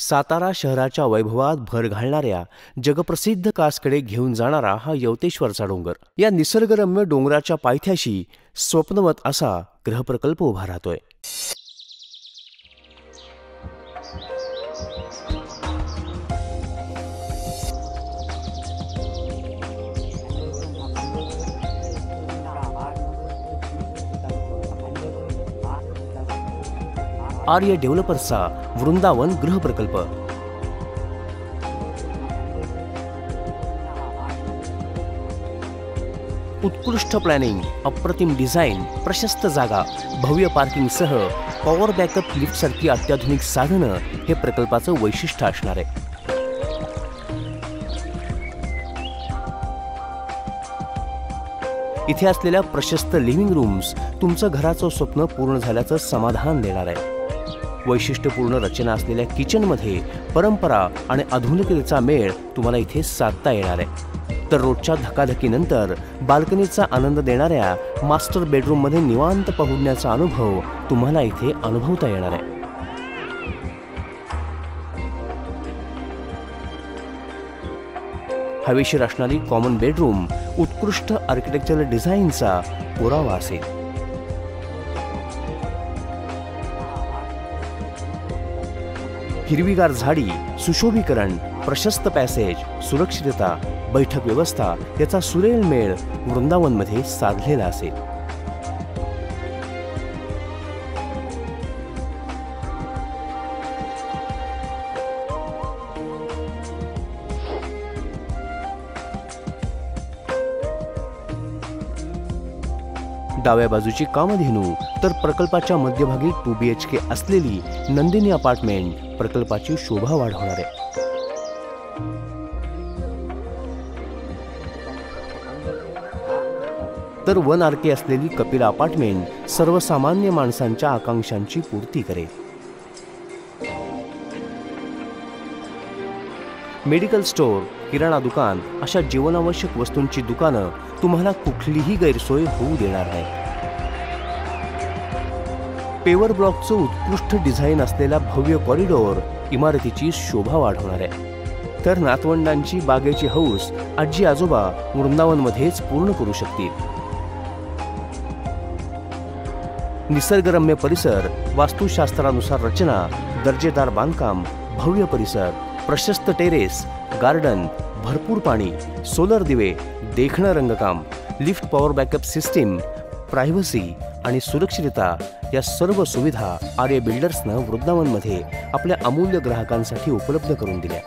सातारा शहराच्या वैभवात भर घालणाऱ्या जगप्रसिद्ध कासकडे घेऊन जाणारा हा यवतेश्वरचा डोंगर. या निसर्गरम्य डोंगराच्या पायथ्याशी स्वप्नवत असा ग्रहप्रकल्प उभा राहतोय आर्य डेव्हलपर्सचा वृंदावन गृह प्रकल्प उत्कृष्ट प्लॅनिंग अप्रतिम डिझाईन प्रशस्त जागा भव्य पार्किंगसह पॉवर बॅकअप लिफ्टसारखी अत्याधुनिक साधनं हे प्रकल्पाचं वैशिष्ट्य असणार आहे. इथे असलेल्या प्रशस्त लिव्हिंग रूम्स तुमचं घराचं स्वप्न पूर्ण झाल्याचं समाधान देणार आहे. वैशिष्ट्यपूर्ण रचना असलेल्या किचनमध्ये परंपरा आणि आधुनिकतेचा मेळ तुम्हाला इथे साधता येणार आहे. तर रोजच्या धकाधकीनंतर बाल्कनीचा आनंद देणाऱ्या मास्टर बेडरूममध्ये निवांत पहुडण्याचा अनुभव तुम्हाला इथे अनुभवता येणार आहे. हवेशीर असणारी कॉमन बेडरूम उत्कृष्ट आर्किटेक्चरल डिझाईनचा पुरावा असेल. हिरवीगार झाडी सुशोभीकरण प्रशस्त पॅसेज सुरक्षितता बैठक व्यवस्था याचा सुरेल मेळ वृंदावनमध्ये साधलेला असेल. डाव्या बाजूची कामधेनू तर प्रकल्पाच्या मध्यभागी टू बी एच के असलेली नंदिनी अपार्टमेंट प्रकल्पाची शोभा वाढवणार आहे. तर वन आर के असलेली कपिल अपार्टमेंट सर्वसामान्य माणसांच्या आकांक्षांची पूर्ती करेल. मेडिकल स्टोअर किराणा दुकान अशा जीवनावश्यक वस्तूंची दुकानं तुम्हाला कुठलीही गैरसोय होऊ देणार नाही. पेवर ब्लॉकचं उत्कृष्ट डिझाईन असलेला भव्य कॉरिडॉर इमारतीची शोभा वाढवणार आहे. तर नातवंडांची बागेची हौस आजी आजोबा वृंदावनमध्येच पूर्ण करू शकतील. निसर्गरम्य परिसर वास्तुशास्त्रानुसार रचना दर्जेदार बांधकाम भव्य परिसर प्रशस्त टेरेस गार्डन भरपूर पाणी सोलर दिवे देखणं रंगकाम lift power backup system privacy आणि सुरक्षितता या सर्व सुविधा आर्य बिल्डर्सनं वृंदावनमध्ये आपल्या अमूल्य ग्राहकांसाठी उपलब्ध करून दिल्या.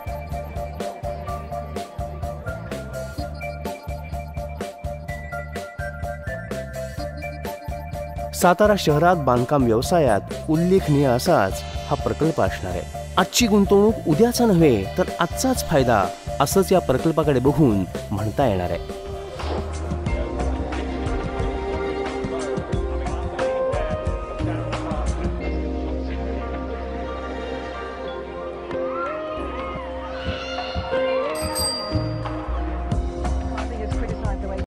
सातारा शहरात बांधकाम व्यवसायात उल्लेखनीय असाच हा प्रकल्प असणार आहे. आजची गुंतवणूक उद्याचा नव्हे तर आजचाच फायदा असंच या प्रकल्पाकडे बघून म्हणता येणार आहे.